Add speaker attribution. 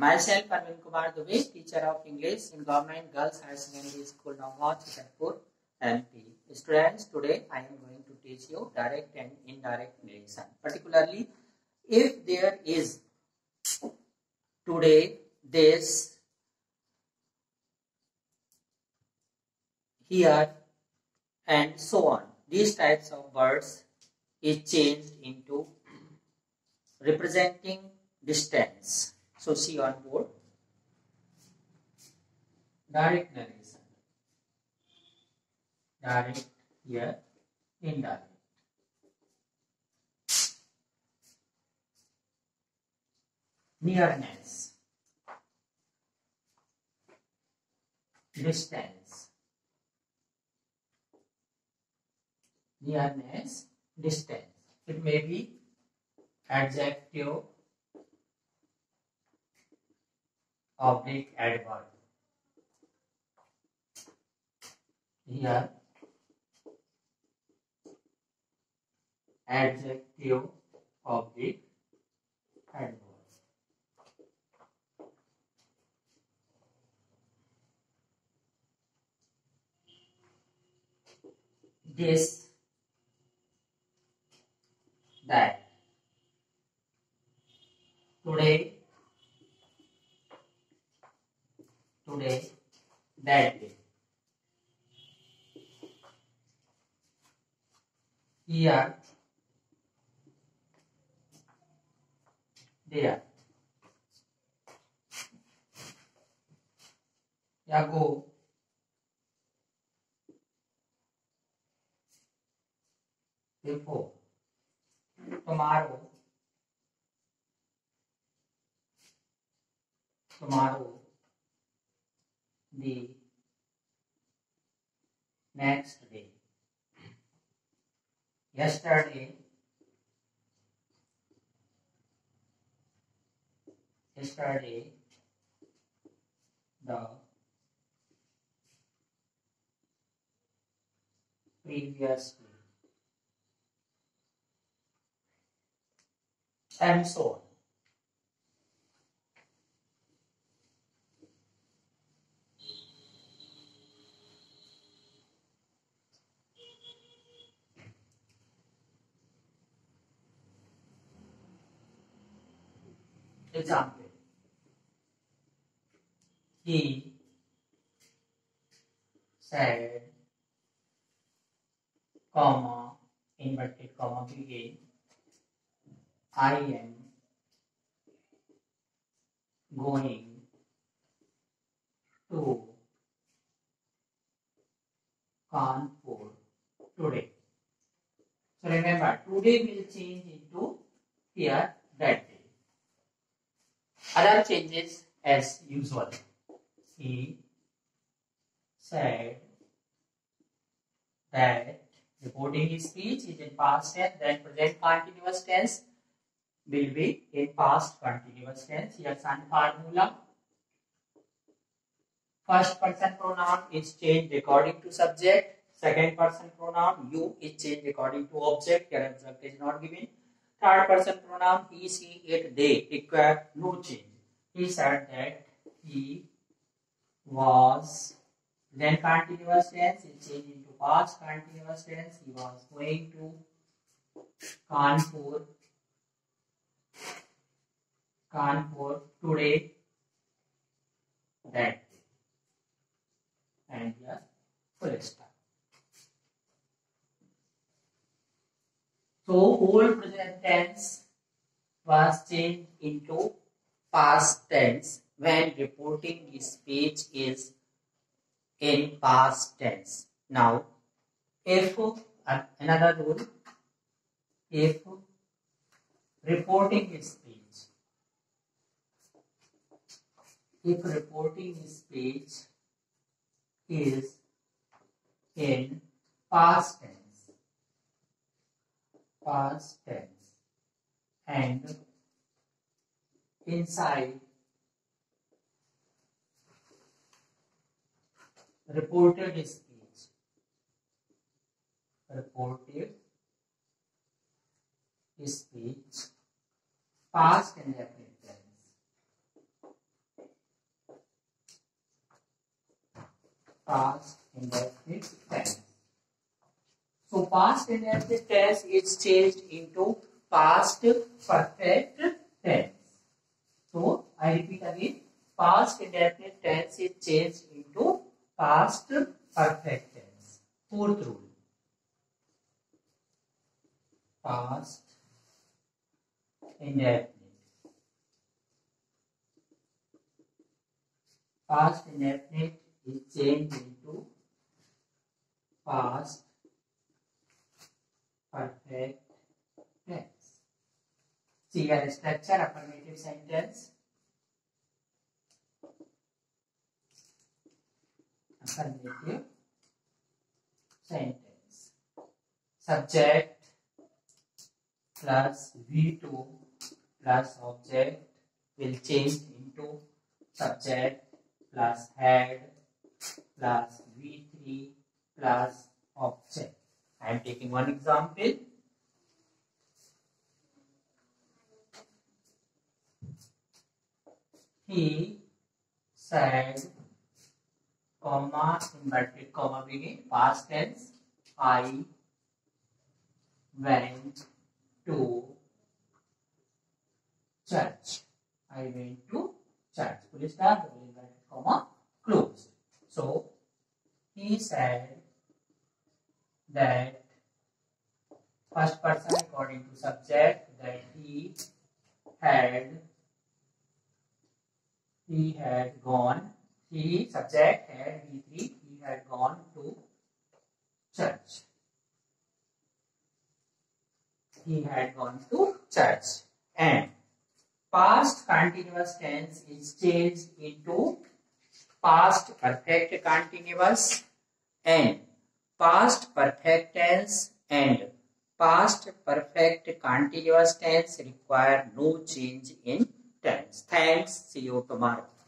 Speaker 1: Myself, Arvind Kumar Dubey, teacher of English in Government Girls Higher Secondary School, Nongwa, Chhatarpur, MP. Students, today I am going to teach you direct and indirect narration. Particularly, if there is today, this, here, and so on. These types of words is changed into representing distance. So see on board. Direct narration. Direct here, indirect. Nearness. Distance. Nearness, distance. It may be adjective oblique adverb. Here, adjective oblique adverb. This, that. Today, today, that day. Here, there. Ago, before, tomorrow, tomorrow, the next day, yesterday, yesterday, the previous day, and so on. Example. He said, comma, inverted comma begin, I am going to Kanpur today. So remember, today will change into here that. Other changes as usual. He said that reporting his speech is in past tense, then present continuous tense will be in past continuous tense. Here sun formula. First person pronoun is changed according to subject. Second person pronoun you is changed according to object. Here object is not given. Third person pronoun he, she, it, they require no change. He said that he was then continuous tense is changed into past continuous tense. He was going to Kanpur Kanpur today that day. And here full stop. So whole present tense was changed into past tense when reporting speech is in past tense. Now, if another rule, if reporting speech, if reporting speech is in past tense, past tense and inside reported speech. Reported speech past indefinite tense. Past indefinite tense. Past indefinite tense is changed into past perfect tense. So I repeat again, past indefinite tense is changed into past perfect tense. Fourth rule. Past indefinite. Past indefinite is changed into past perfect tense. See here structure affirmative sentence. Affirmative sentence. Subject plus V2 plus object will change into subject plus head plus V3 plus object. I am taking one example. He said, comma, inverted comma begin, past tense, I went to church. I went to church. Full stop, double inverted comma, closed. So, he said that first person according to subject that he had he had gone he subject had v3 he had gone to church. He had gone to church. And past continuous tense is changed into past perfect continuous and past perfect tense and past perfect continuous tense require no change in tense. Thanks. See you tomorrow.